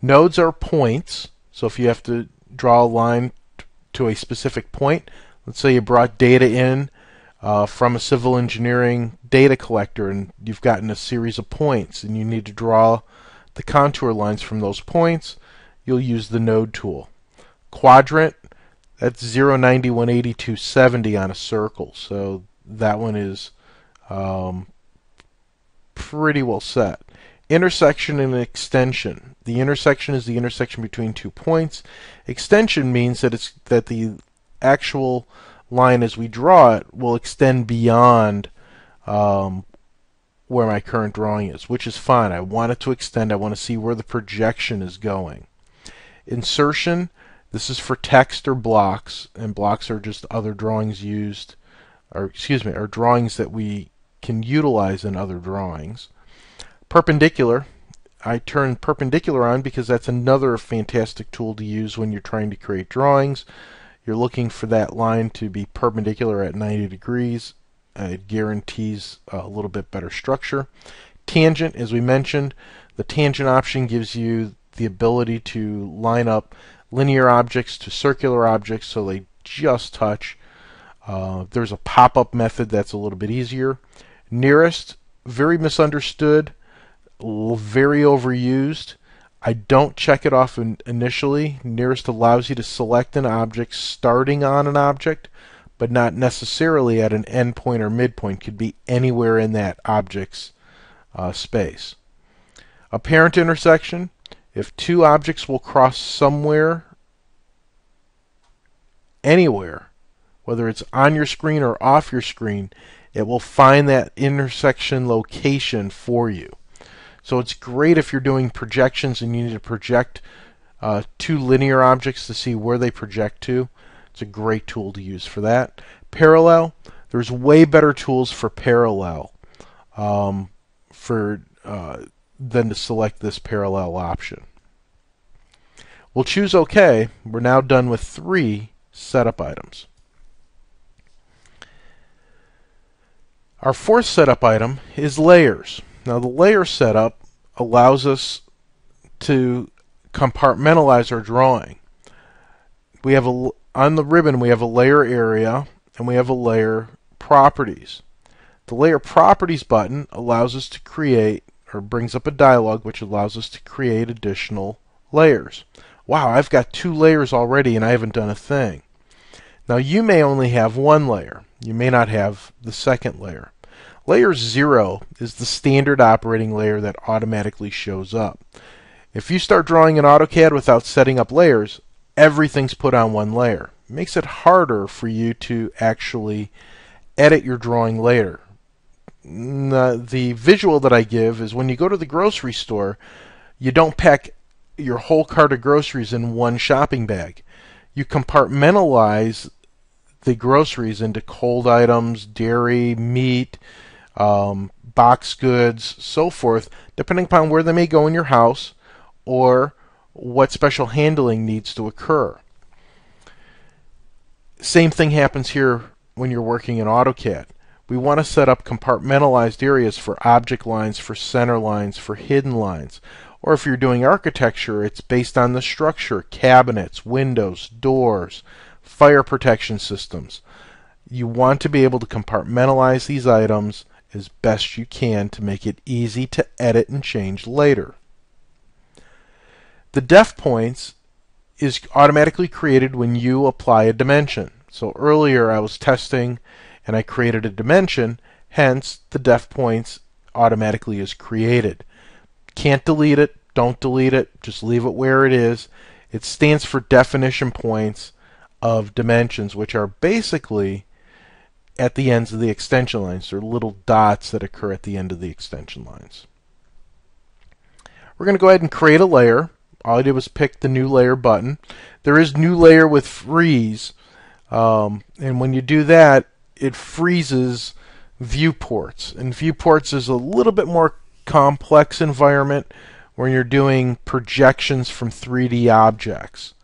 Nodes are points, so if you have to draw a line to a specific point, let's say you brought data in uh, from a civil engineering data collector and you've gotten a series of points and you need to draw the contour lines from those points, you'll use the node tool. Quadrant, that's 0, 90, 180, 270 on a circle. So that one is um, pretty well set. Intersection and extension. The intersection is the intersection between two points. Extension means that it's that the actual line as we draw it will extend beyond um, where my current drawing is, which is fine. I want it to extend. I want to see where the projection is going. Insertion, this is for text or blocks, and blocks are just other drawings used, or excuse me, are drawings that we can utilize in other drawings. Perpendicular, I turn perpendicular on because that's another fantastic tool to use when you're trying to create drawings. You're looking for that line to be perpendicular at 90 degrees. Uh, it guarantees a little bit better structure. Tangent, as we mentioned, the tangent option gives you the ability to line up linear objects to circular objects so they just touch. Uh, there's a pop-up method that's a little bit easier. Nearest, very misunderstood, very overused. I don't check it off in initially. Nearest allows you to select an object starting on an object, but not necessarily at an endpoint or midpoint. Could be anywhere in that object's uh, space. Apparent intersection. If two objects will cross somewhere, anywhere, whether it's on your screen or off your screen, it will find that intersection location for you. So it's great if you're doing projections and you need to project uh, two linear objects to see where they project to. It's a great tool to use for that. Parallel, there's way better tools for parallel um, for uh, than to select this parallel option. We'll choose OK. We're now done with three setup items. Our fourth setup item is layers. Now the layer setup allows us to compartmentalize our drawing. We have a on the ribbon we have a layer area and we have a layer properties. The layer properties button allows us to create or brings up a dialog which allows us to create additional layers. Wow, I've got two layers already and I haven't done a thing. Now you may only have one layer. You may not have the second layer. Layer 0 is the standard operating layer that automatically shows up. If you start drawing in AutoCAD without setting up layers, everything's put on one layer. It makes it harder for you to actually edit your drawing later. Uh, the visual that I give is when you go to the grocery store, you don't pack your whole cart of groceries in one shopping bag. You compartmentalize the groceries into cold items, dairy, meat, um, box goods, so forth, depending upon where they may go in your house or what special handling needs to occur. Same thing happens here when you're working in AutoCAD. We want to set up compartmentalized areas for object lines, for center lines, for hidden lines. Or if you're doing architecture, it's based on the structure, cabinets, windows, doors, fire protection systems. You want to be able to compartmentalize these items as best you can to make it easy to edit and change later. The def points is automatically created when you apply a dimension. So earlier I was testing and I created a dimension, hence the def points automatically is created. Can't delete it, don't delete it, just leave it where it is. It stands for definition points of dimensions, which are basically at the ends of the extension lines. They're little dots that occur at the end of the extension lines. We're going to go ahead and create a layer. All I did was pick the new layer button. There is new layer with freeze. Um, and when you do that, it freezes viewports. And viewports is a little bit more complex environment when you're doing projections from 3D objects.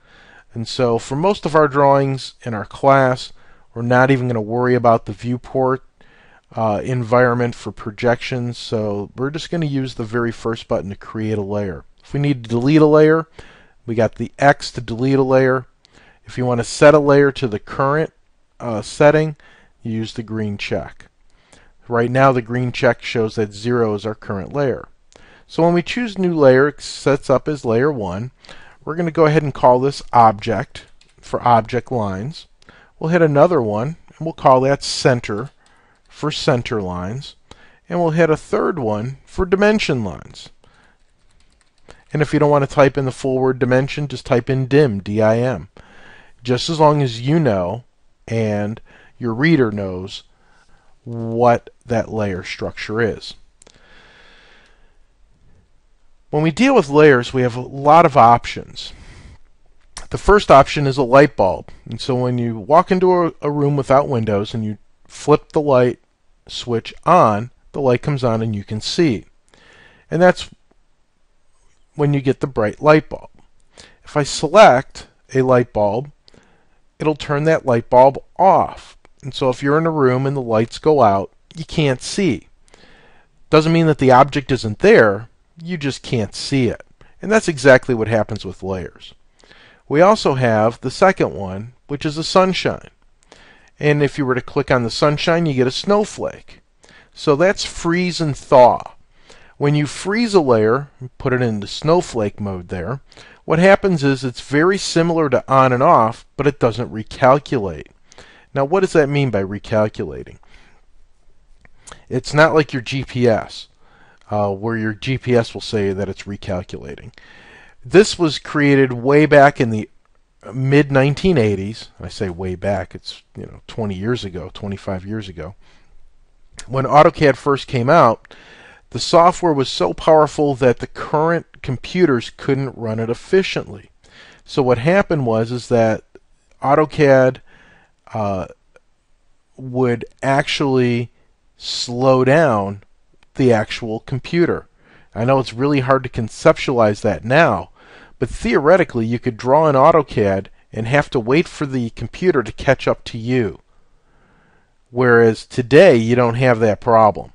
And so for most of our drawings in our class, we're not even going to worry about the viewport uh, environment for projections, so we're just going to use the very first button to create a layer. If we need to delete a layer, we got the X to delete a layer. If you want to set a layer to the current uh, setting, you use the green check. Right now the green check shows that 0 is our current layer. So when we choose new layer, it sets up as layer 1. We're going to go ahead and call this object for object lines. We'll hit another one, and we'll call that center for center lines. And we'll hit a third one for dimension lines. And if you don't want to type in the full word dimension, just type in dim, D-I-M. Just as long as you know and your reader knows what that layer structure is. When we deal with layers, we have a lot of options. The first option is a light bulb. And so when you walk into a, a, room without windows and you flip the light switch on, the light comes on and you can see. And that's when you get the bright light bulb. If I select a light bulb, it'll turn that light bulb off. And so if you're in a room and the lights go out, you can't see. Doesn't mean that the object isn't there, you just can't see it. And that's exactly what happens with layers. We also have the second one, which is a sunshine. And if you were to click on the sunshine, you get a snowflake. So that's freeze and thaw. When you freeze a layer, put it into snowflake mode there, what happens is it's very similar to on and off, but it doesn't recalculate. Now, what does that mean by recalculating? It's not like your GPS, uh, where your GPS will say that it's recalculating. This was created way back in the mid 1980s. I say way back; it's you know 20 years ago, 25 years ago. When AutoCAD first came out, the software was so powerful that the current computers couldn't run it efficiently. So what happened was is that AutoCAD uh, would actually slow down the actual computer. I know it's really hard to conceptualize that now, but theoretically you could draw in AutoCAD and have to wait for the computer to catch up to you. Whereas today you don't have that problem.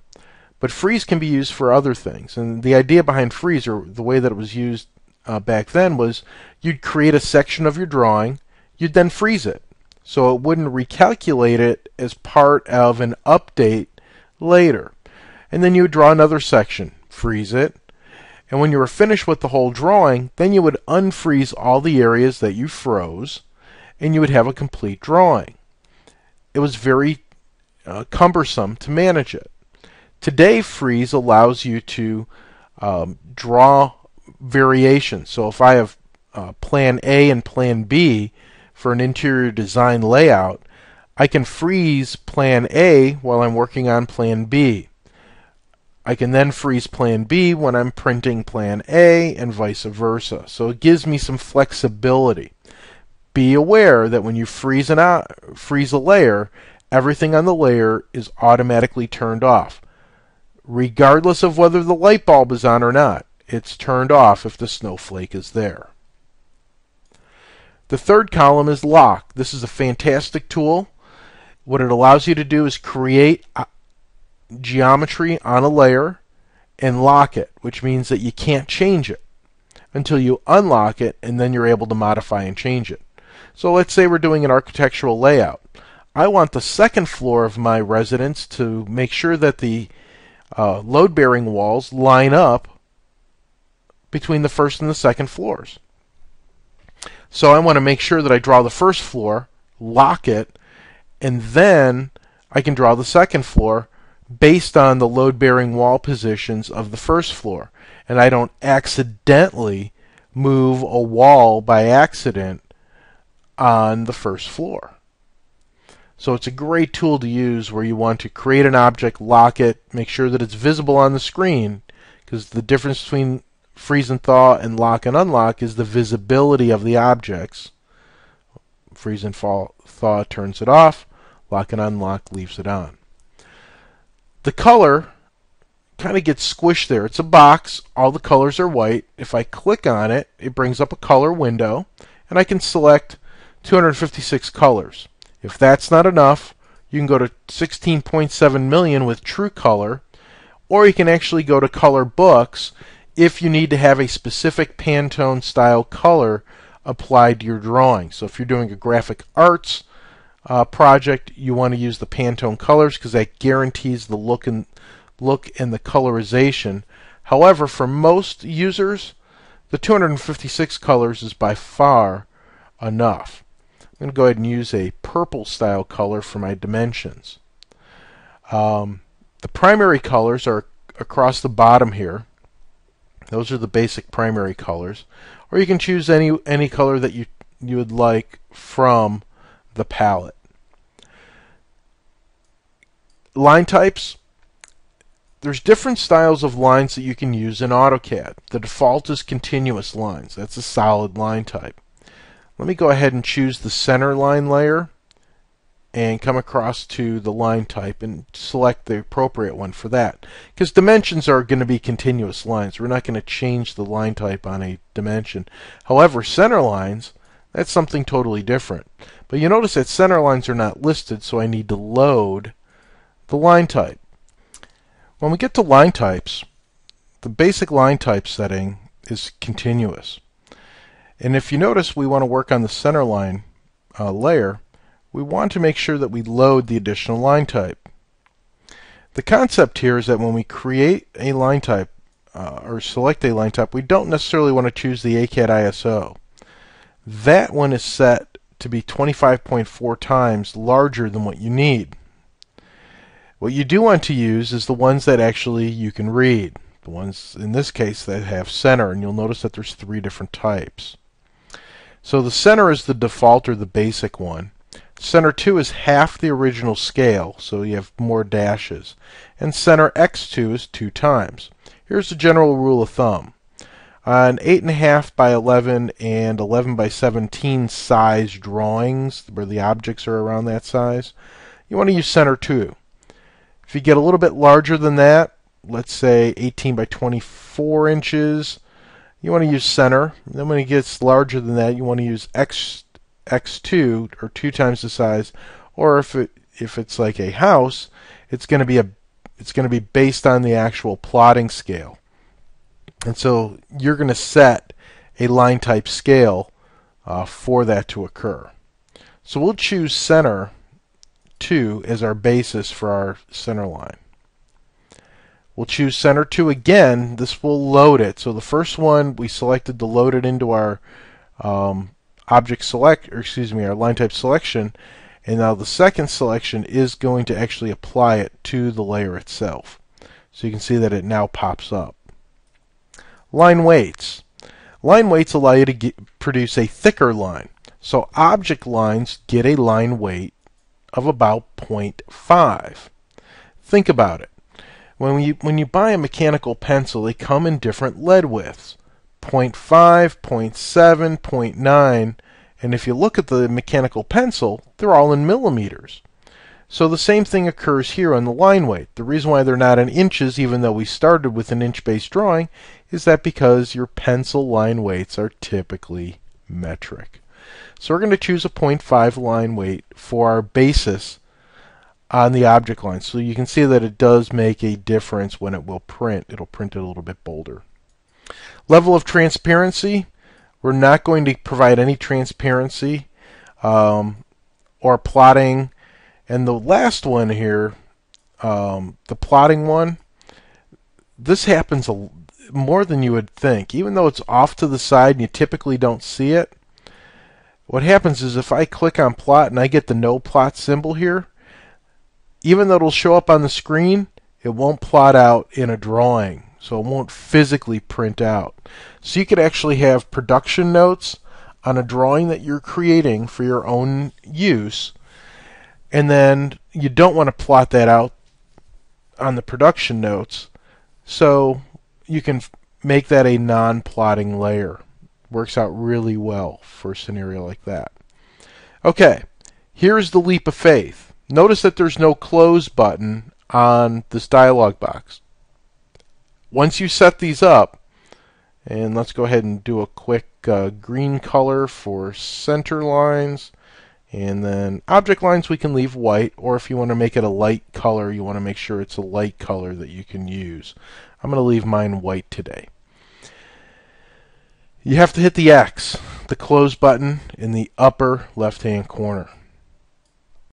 But freeze can be used for other things. And the idea behind freeze, or the way that it was used uh, back then, was you'd create a section of your drawing, you'd then freeze it. So it wouldn't recalculate it as part of an update later. And then you would draw another section, freeze it, and when you were finished with the whole drawing, then you would unfreeze all the areas that you froze, and you would have a complete drawing. It was very uh, cumbersome to manage it. Today, freeze allows you to um, draw variations. So if I have uh, plan A and plan B for an interior design layout, I can freeze plan A while I'm working on plan B. I can then freeze plan B when I'm printing plan A and vice versa. So it gives me some flexibility. Be aware that when you freeze, an, freeze a layer, everything on the layer is automatically turned off regardless of whether the light bulb is on or not. It's turned off if the snowflake is there. The third column is lock. This is a fantastic tool. What it allows you to do is create geometry on a layer and lock it, which means that you can't change it until you unlock it and then you're able to modify and change it. So let's say we're doing an architectural layout. I want the second floor of my residence to make sure that the uh, load bearing walls line up between the first and the second floors. So I want to make sure that I draw the first floor, lock it, and then I can draw the second floor based on the load bearing wall positions of the first floor. And I don't accidentally move a wall by accident on the first floor. So it's a great tool to use where you want to create an object, lock it, make sure that it's visible on the screen, because the difference between freeze and thaw and lock and unlock is the visibility of the objects. Freeze and thaw turns it off, lock and unlock leaves it on. The color kind of gets squished there. It's a box, all the colors are white. If I click on it, it brings up a color window, and I can select 256 colors. If that's not enough, you can go to 16.7 million with True Color, or you can actually go to Color Books if you need to have a specific Pantone style color applied to your drawing. So if you're doing a graphic arts uh, project, you want to use the Pantone colors because that guarantees the look and look and the colorization. However, for most users, the 256 colors is by far enough. I'm going to go ahead and use a purple style color for my dimensions. Um, the primary colors are across the bottom here. Those are the basic primary colors. Or you can choose any any color that you you would like from the palette. Line types. There's different styles of lines that you can use in AutoCAD. The default is continuous lines. That's a solid line type. Let me go ahead and choose the center line layer and come across to the line type and select the appropriate one for that. Because dimensions are going to be continuous lines. We're not going to change the line type on a dimension. However, center lines, that's something totally different. But you notice that center lines are not listed, so I need to load the line type. When we get to line types, the basic line type setting is continuous. And if you notice, we want to work on the center line uh, layer we want to make sure that we load the additional line type. The concept here is that when we create a line type uh, or select a line type, we don't necessarily want to choose the ACAD ISO. That one is set to be 25.4 times larger than what you need. What you do want to use is the ones that actually you can read. The ones in this case that have center, and you'll notice that there's three different types. So the center is the default or the basic one. Center 2 is half the original scale, so you have more dashes. And center x2 is 2 times. Here's the general rule of thumb. On 8.5 by 11 and 11 by 17 size drawings, where the objects are around that size, you want to use center 2. If you get a little bit larger than that, let's say 18 by 24 inches, you want to use center. Then when it gets larger than that, you want to use x x2 or two times the size, or if it if it's like a house, it's going to be a it's going to be based on the actual plotting scale. And so you're going to set a line type scale uh, for that to occur. So we'll choose center 2 as our basis for our center line. We'll choose center 2 again. This will load it. So the first one we selected to load it into our um, object select, or excuse me, our line type selection. And now the second selection is going to actually apply it to the layer itself. So you can see that it now pops up. Line weights. Line weights allow you to get, produce a thicker line. So object lines get a line weight of about 0.5. Think about it. When you, when you buy a mechanical pencil, they come in different lead widths. 0.5, 0.7, 0.9, and if you look at the mechanical pencil, they're all in millimeters. So the same thing occurs here on the line weight. The reason why they're not in inches, even though we started with an inch-based drawing, is that because your pencil line weights are typically metric. So we're going to choose a 0.5 line weight for our basis on the object line. So you can see that it does make a difference when it will print. It'll print it a little bit bolder. Level of transparency, we're not going to provide any transparency um, or plotting. And the last one here, um, the plotting one, this happens a, more than you would think. Even though it's off to the side and you typically don't see it, what happens is if I click on plot and I get the no plot symbol here, even though it'll show up on the screen, it won't plot out in a drawing so it won't physically print out. So you could actually have production notes on a drawing that you're creating for your own use, and then you don't want to plot that out on the production notes, so you can make that a non-plotting layer. Works out really well for a scenario like that. Okay, here's the leap of faith. Notice that there's no close button on this dialog box once you set these up, and let's go ahead and do a quick uh, green color for center lines. And then object lines we can leave white, or if you want to make it a light color, you want to make sure it's a light color that you can use. I'm going to leave mine white today. You have to hit the X, the close button in the upper left hand corner.